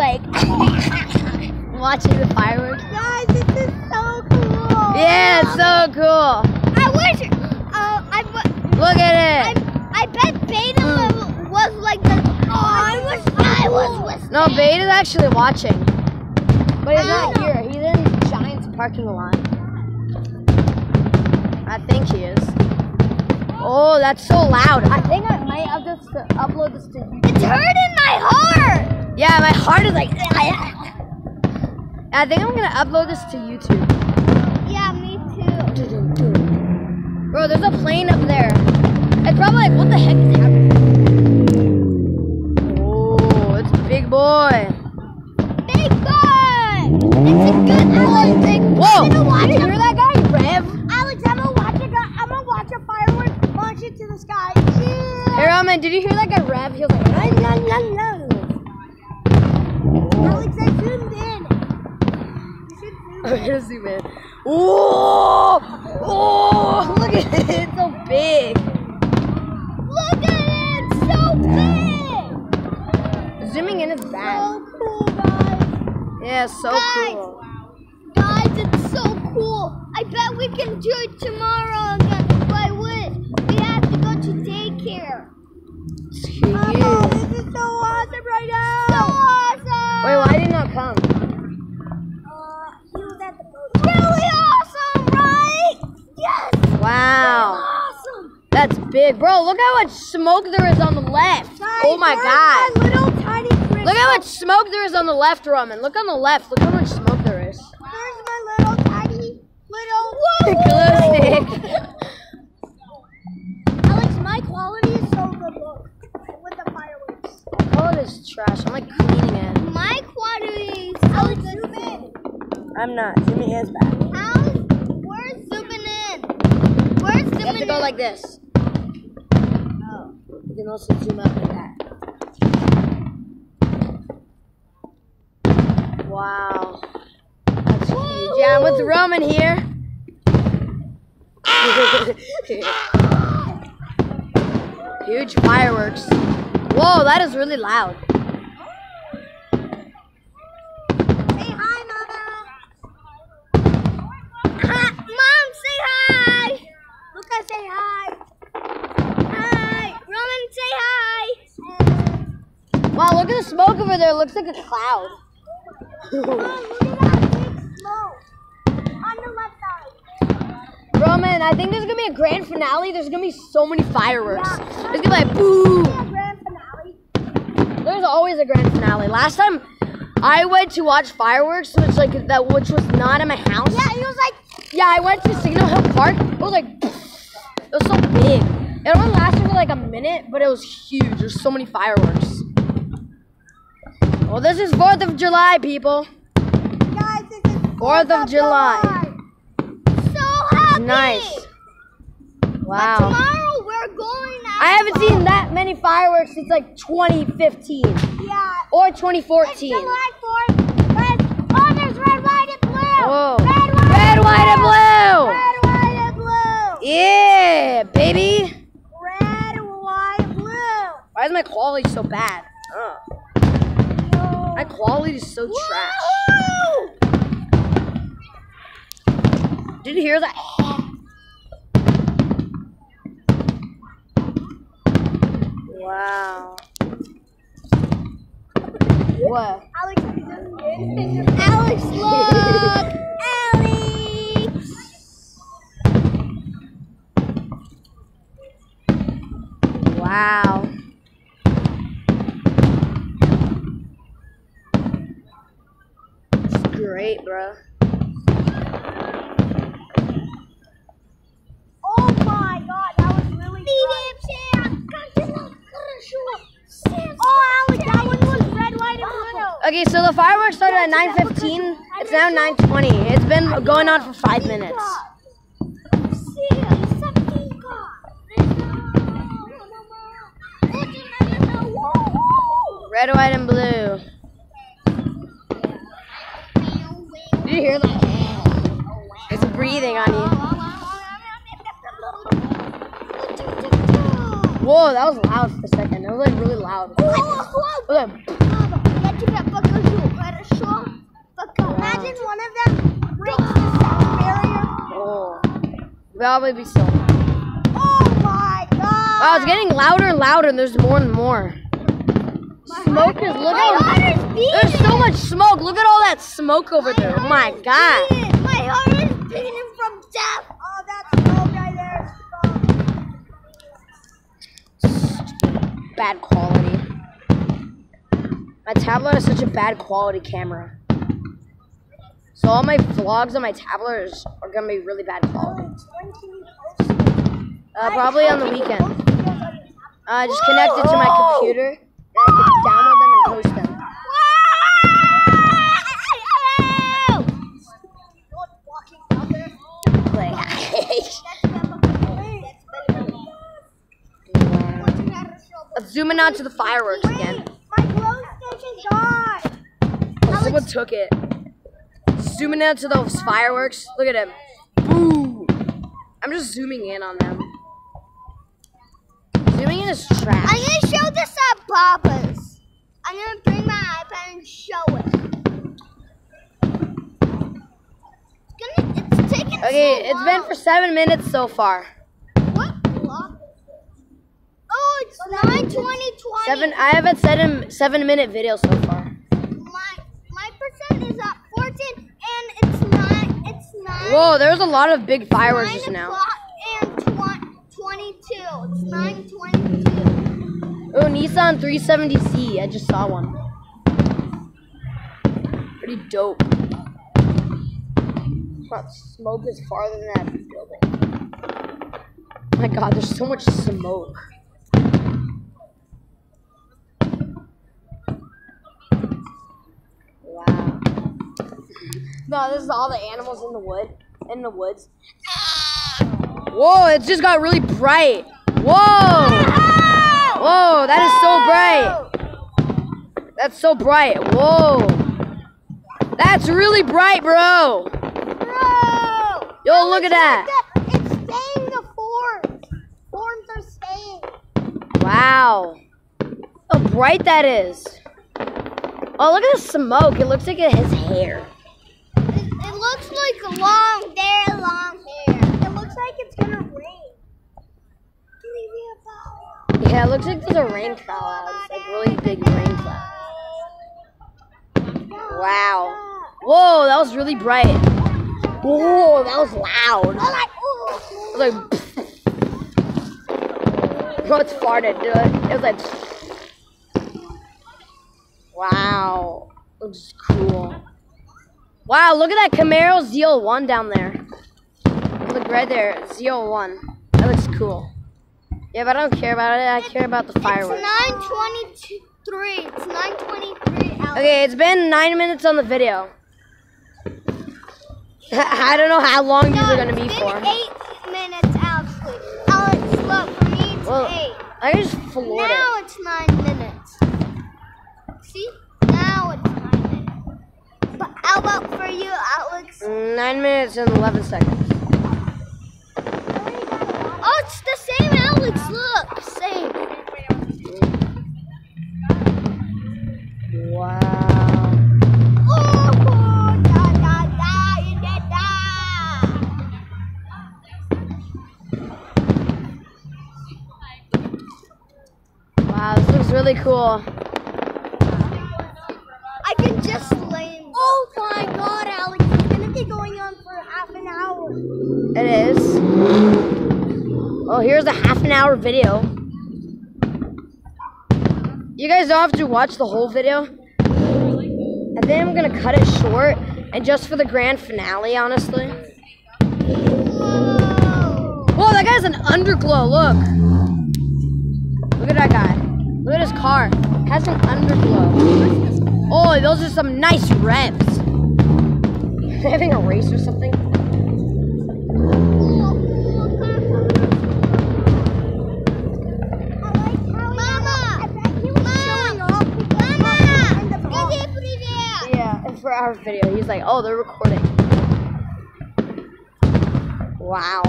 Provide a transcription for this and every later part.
like watching the fireworks. Guys, this is so cool. Yeah, it's so cool. I wish. Uh, I. Look at it. I bet Beta was like the. Oh, I wish I was with. No, Beta's actually watching. But he's I not know. here. He's in Giants parking lot. I think he is. Oh, that's so loud. I think I might have just to upload this to YouTube. It's hurting my heart. Yeah, my heart is like. I think I'm gonna upload this to YouTube. Yeah, me too. Bro, there's a plane up there. It's probably like, what the heck in is bad. So cool, guys. Yeah, so Guys. cool. Guys, it's so cool. I bet we can do it tomorrow again. But I we have to go to daycare. It's huge. this is so awesome right now. So awesome. Wait, why did he not come? Uh, he was at the boat. Really awesome, right? Yes. Wow. That's big. Bro, look how much smoke there is on the left. Guys, oh my god. My little tiny Christmas. Look how much smoke there is on the left, Roman. Look on the left. Look how much smoke there is. There's my little tiny little. Glow stick. Alex, my quality is so good. Look, with the fireworks. Oh, this trash. I'm like cleaning it. My quality is so good. Zoom in. I'm not. Zooming is bad. Alex, where's zooming in? Where's zooming in? You have to go in? like this. Oh. You can also zoom out like that. Wow. That's huge. Yeah, I'm with Roman here. huge fireworks. Whoa, that is really loud. Say hi, Mama. Hi, Mom, say hi. Luca, say hi. Hi. Roman, say hi. Wow, look at the smoke over there. It looks like a cloud. Mom, look at that big smoke on the left side. Roman, I think there's gonna be a grand finale. There's gonna be so many fireworks. Yeah. There's gonna be like boom. Yeah, grand finale. There's always a grand finale. Last time I went to watch fireworks, which like that, which was not at my house. Yeah, he was like, Yeah, I went to Signal Hill Park. It was like, it was so big. It only lasted for like a minute, but it was huge. There's so many fireworks. Well, this is Fourth of July, people. guys, this is Fourth of July. So happy. Nice. But Wow. tomorrow we're going. I haven't seen that many fireworks since like 2015 Yeah. or 2014. It's 2014. July 4th. Red. Oh, there's red, white, and blue. Whoa. Red, white, Red, and white, and blue. Red, white, and blue. Yeah, baby. Red, white, blue. Why is my quality so bad? My quality is so trash. Did you hear that? Wow. What? Alex, I just did. Alex, look. Alex. Wow. Great, bro. Oh my god, that was really Oh, Alex, that one was red, white, and blue. Okay, so the fireworks started at 9:15. It's now 9:20. It's been going on for five minutes. Oh, Red, white, and blue. Do you hear that? It's breathing on you. Whoa, that was loud for a second. That was like really loud. Look, Imagine one of them breaks the sound barrier. oh, probably be so. Oh my god! Wow, it's getting louder and louder, and there's more and more. Smoke is look at. There's so much smoke. Look at all that smoke over there. Oh my god. Beating. My heart is beating from death. Oh, that's smoke right there. Smoke. Bad quality. My tablet has such a bad quality camera. So all my vlogs on my tablet is- are gonna be really bad quality. When can you post it? Uh, probably on the weekend. Uh, just connect it to my computer. And I can download them and post them. Let's to the fireworks again. My glow gone. Oh, someone took it. Zooming out to those fireworks. Look at him. Boo! I'm just zooming in on them. Zooming in is trash. I'm gonna show this at Papa's. I'm gonna bring my iPad and show it. It's, gonna, it's taking Okay, so it's been for seven minutes so far. What block is it? Oh, it's 9 20 20. Seven. I have a seven seven minute video so far. My, my percent is at 14 and it's 9. It's 9. Whoa, there's a lot of big fireworks 9 just now. and twen- 22. It's 9 22. Oh, Nissan 370Z. I just saw one. Pretty dope. Smoke is farther than that building. Oh my god, there's so much smoke. No, this is all the animals in the wood, in the woods. Whoa, it just got really bright. Whoa! Whoa, that is so bright. That's so bright. Whoa. That's really bright, bro. Bro! Yo, look at that. It's staying the forms. Forms are staying. Wow. How bright that is. Oh, look at the smoke. It looks like it has hair. Looks like long, very long hair. It looks like it's gonna rain. Leave me alone. Yeah, it looks like there's a rain cloud. It's like really big rain cloud. Wow. Whoa, that was really bright. Whoa, that was loud. I'm like, ooh. It was like. Oh, it's farted, dude. It was like. Wow. Looks cool. Wow, look at that Camaro ZL1 down there. Look right there, ZL1. That looks cool. Yeah, but I don't care about it. I care about the fireworks. It's 9:23. It's 9:23. Alex. Okay, it's been nine minutes on the video. I don't know how long these are gonna be it's for. been eight minutes, Alex. Alex, look, for me it's Well, eight. I just floored Now it. it's nine minutes. See? Now it's nine minutes. But how about for you, Alex? Nine minutes and eleven seconds. Oh, it's the same, Alex. Look, same. Wow. Oh. Wow, this looks really cool. I can just lay in. Oh my God, Alex! Be going on for half an hour. It is. Oh, here's a half an hour video. You guys don't have to watch the whole video. And then I'm gonna cut it short and just for the grand finale, honestly. Whoa! That guy's an underglow. Look. Look at that guy. Look at his car. Has an underglow. Oh, those are some nice revs having a race or something? For our video, he's like, oh, they're recording. Wow.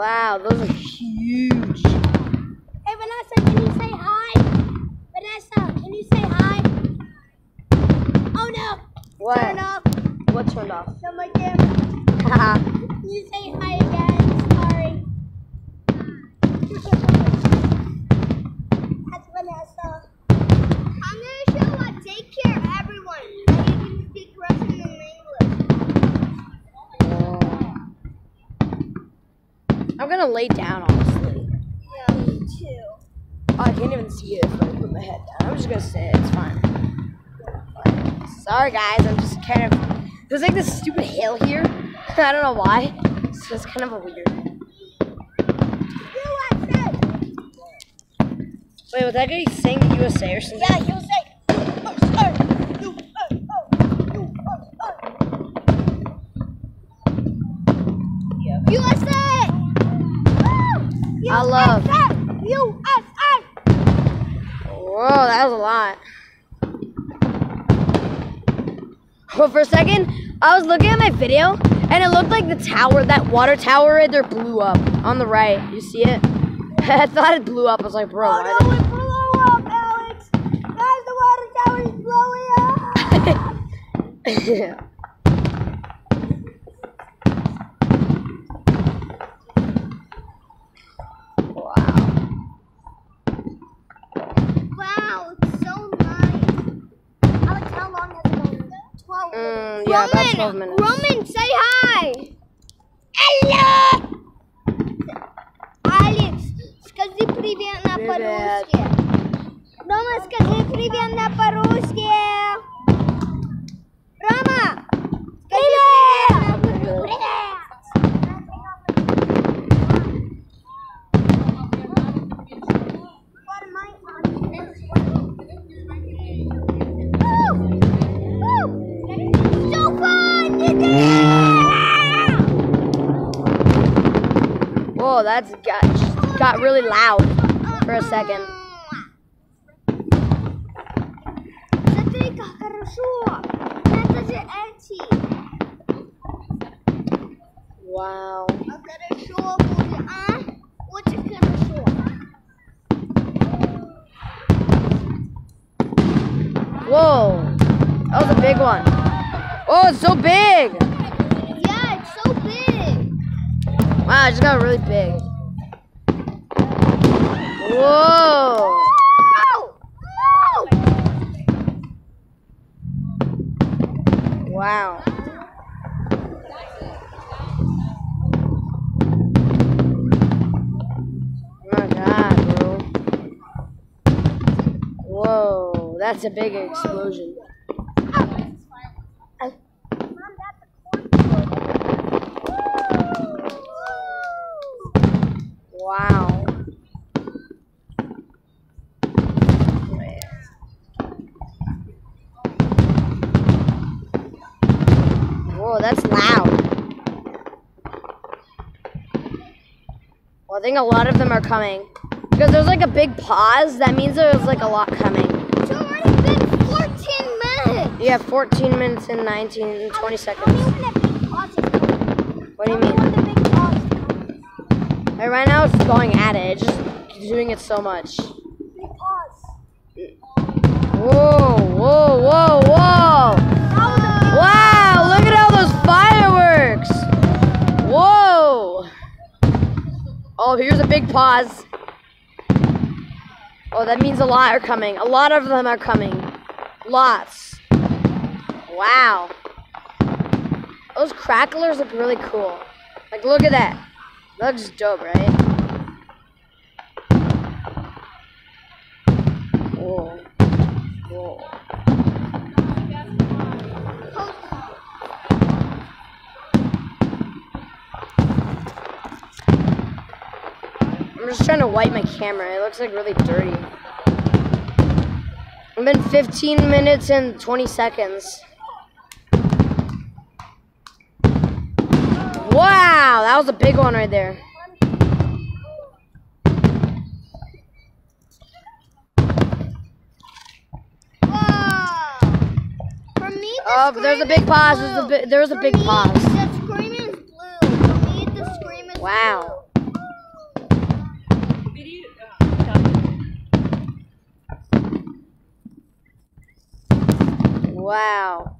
Wow, those are huge. Hey Vanessa, can you say hi? Vanessa, can you say hi? Oh no. What? Turn off. What turned off? No, my camera. Can you say hi again? Gonna lay down, honestly. Yeah, me too. Oh, I can't even see it if I put my head down. I'm just gonna sit. It's fine. Sorry, guys. I'm just kind of. There's like this stupid hill here. I don't know why. It's kind of a weird. Wait, was that guy saying USA or something? Yeah, USA. I love- USA. Whoa, that was a lot. Well, for a second, I was looking at my video, and it looked like the tower, that water tower right there, blew up on the right. You see it? I thought it blew up. I was like, bro, Oh no, it blew up, Alex. Guys, the water tower is blowing up. did- Yeah, about 12 minutes. Roman, say hi. Hello. Алекс, скажи привет на по-русски. Рома, скажи привет на по-русски. that's got, got really loud for a second. Wow. Whoa. That was a big one. Oh, it's so big. Yeah, it's so big. Wow, it just got really big. Whoa. Ow! Ow! Wow. My god, bro. Whoa, that's a big explosion. Wow. Whoa, that's loud. Well, I think a lot of them are coming. Because there's like a big pause, that means there's like a lot coming. It's already been 14 minutes. Have 14 minutes and 19 and 20 seconds. when that big pause is coming. What do you mean? when the big pause is coming. Like, right now it's going at it. It's just doing it so much. Whoa, whoa, whoa, whoa! Wow, Oh, here's a big pause. Oh, that means a lot are coming. A lot of them are coming. Lots. Wow. Those cracklers look really cool. Like, look at that. That looks dope, right? Whoa. Whoa. Trying to wipe my camera. It looks like really dirty. It's been 15 minutes and 20 seconds. Wow, that was a big one right there. Whoa. For me, the Oh, there's a big pause. There's a bi- there was a For big me, pause. The is blue. For me, the is Wow. Video. Wow.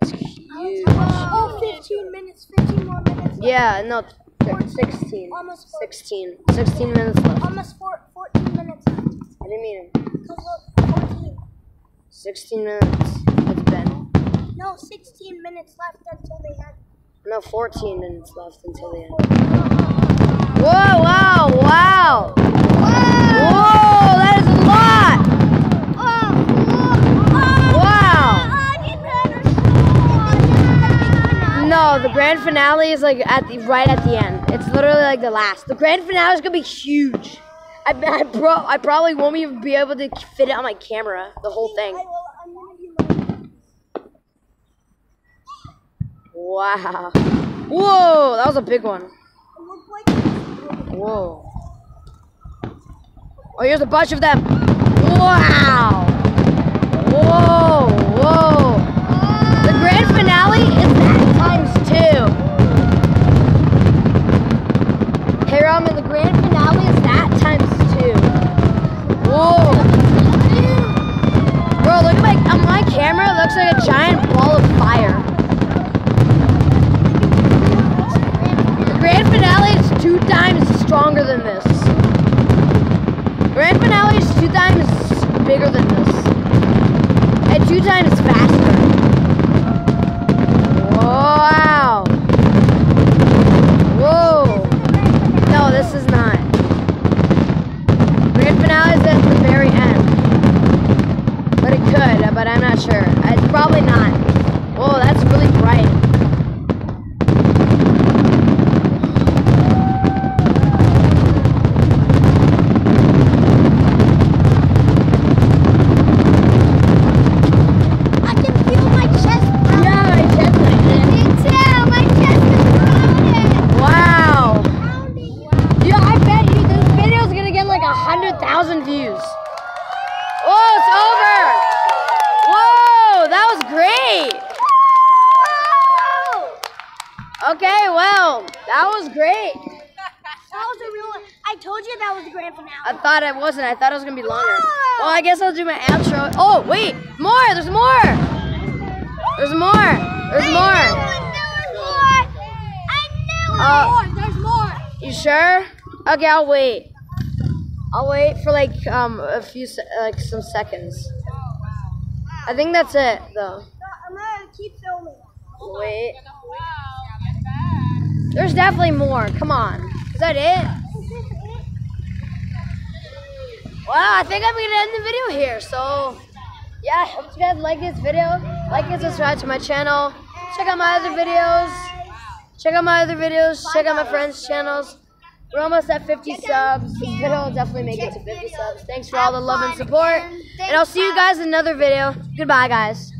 That's huge. Oh, oh, 15 minutes, 15 more minutes. left. Yeah, no, th- 16. Almost four- 16. 16 minutes left. Almost four, 14 minutes left. What do you mean? Because look, 14. 16 minutes. It's been. No, 16 minutes left until they had. No, 14 minutes left until the end. Whoa, wow, wow. Whoa, that is No, the grand finale is like at the right at the end. It's literally like the last. The grand finale is gonna be huge. I, I, bro, I probably won't even be able to fit it on my camera, the whole thing. Wow. Whoa, that was a big one. Whoa. Oh, here's a bunch of them. Wow. Whoa, whoa. The grand finale is that times two. Hey, Roman, the grand finale is that times two. Whoa. Bro, look at my, on my camera, it looks like a giant ball of fire. The grand finale is two times stronger than this. Grand finale is two times bigger than this. And two times faster. Okay, well, that was great. That was a real. I told you that was the grand finale. I thought it wasn't. I thought it was gonna be longer. Well, I guess I'll do my outro. Oh, wait, more. There's more. There's more. There's more. I knew it. Uh, There's more. You sure? Okay, I'll wait. I'll wait for like um a few se- like some seconds. I think that's it though. I'm gonna keep filming. Wait. There's definitely more. Come on. Is that it? Well, I think I'm gonna end the video here. So, yeah, hope you guys like this video. Like and subscribe to my channel. Check out my other videos. Check out my other videos. Check out my friends' channels. We're almost at 50 subs. This video will definitely make it to 50 subs. Thanks for all the love and support. And I'll see you guys in another video. Goodbye, guys.